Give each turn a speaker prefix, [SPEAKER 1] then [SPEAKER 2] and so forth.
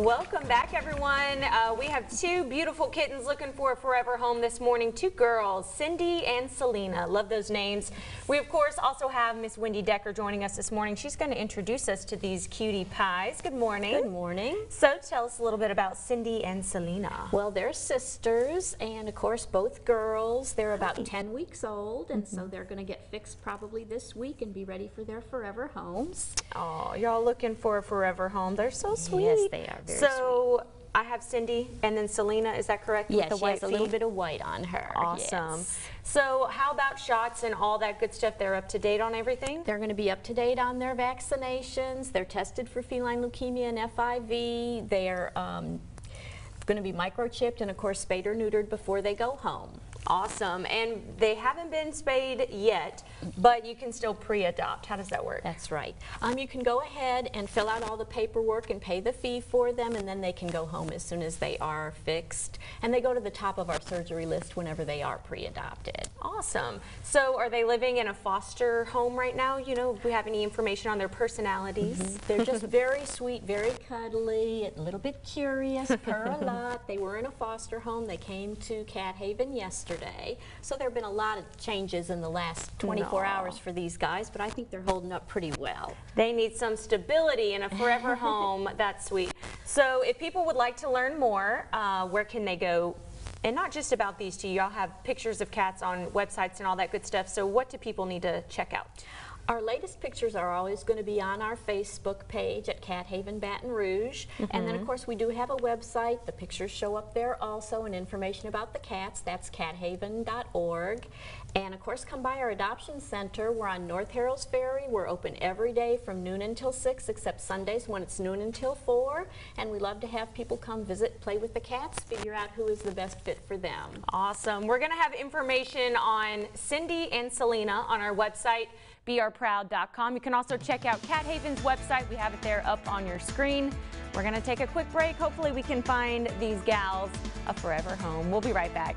[SPEAKER 1] Welcome back, everyone. Uh, we have two beautiful kittens looking for a forever home this morning. Two girls, Cindy and Selena. Love those names. We, of course, also have Miss Wendy Decker joining us this morning. She's going to introduce us to these cutie pies. Good morning.
[SPEAKER 2] Good morning.
[SPEAKER 1] So tell us a little bit about Cindy and Selena.
[SPEAKER 2] Well, they're sisters, and of course, both girls. They're about 10 weeks old, and so they're going to get fixed probably this week and be ready for their forever homes.
[SPEAKER 1] Oh, y'all looking for a forever home. They're so sweet.
[SPEAKER 2] Yes, they are very
[SPEAKER 1] so, I have Cindy and then Selena, is that correct?
[SPEAKER 2] Yes, she
[SPEAKER 1] white
[SPEAKER 2] has a little bit of white on her.
[SPEAKER 1] Awesome.
[SPEAKER 2] yes.
[SPEAKER 1] So how about shots and all that good stuff? They're up to date on everything?
[SPEAKER 2] They're going to be up to date on their vaccinations. They're tested for feline leukemia and FIV. They're um, going to be microchipped and, of course, spayed or neutered before they go home.
[SPEAKER 1] Awesome. And they haven't been spayed yet, but you can still pre-adopt. How does that work?
[SPEAKER 2] That's right. Um, you can go ahead and fill out all the paperwork and pay the fee for them, and then they can go home as soon as they are fixed. And they go to the top of our surgery list whenever they are pre-adopted.
[SPEAKER 1] Awesome. So are they living in a foster home right now? You know, do we have any information on their personalities?
[SPEAKER 2] They're just very sweet, very cuddly, a little bit curious, purr a lot. They were in a foster home. They came to Cat Haven yesterday. So there have been a lot of changes in the last 24
[SPEAKER 1] Aw.
[SPEAKER 2] hours for these guys, but I think they're holding up pretty well.
[SPEAKER 1] They need some stability in a forever home. That's sweet. So if people would like to learn more, uh, where can they go? And not just about these two, y'all have pictures of cats on websites and all that good stuff. So what do people need to check out?
[SPEAKER 2] Our latest pictures are always going to be on our Facebook page at Cat Haven Baton Rouge. And then, of mm-hmm. course, we do have a website. The pictures show up there also and information about the cats. That's cathaven.org. And, of course, come by our adoption center. We're on North Harrells Ferry. We're open every day from noon until 6, except Sundays when it's noon until 4. And we love to have people come visit, play with the cats, figure out who is the best fit for them.
[SPEAKER 1] Awesome. We're going to have information on Cindy and Selena on our website, brproud.com. You can also check out Cat Haven's website. We have it there up on your screen. We're going to take a quick break. Hopefully we can find these gals a forever home. We'll be right back.